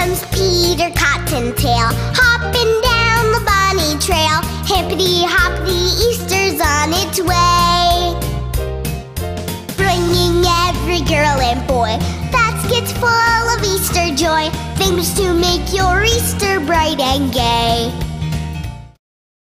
comes Peter Cottontail, hopping down the bunny trail. Hippity hoppity, Easter's on its way. Bringing every girl and boy baskets full of Easter joy, things to make your Easter bright and gay.